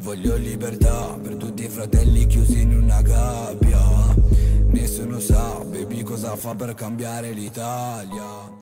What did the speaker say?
Voglio libertà per tutti i fratelli chiusi in una gabbia. Nessuno sa, baby, cosa fa per cambiare l'Italia.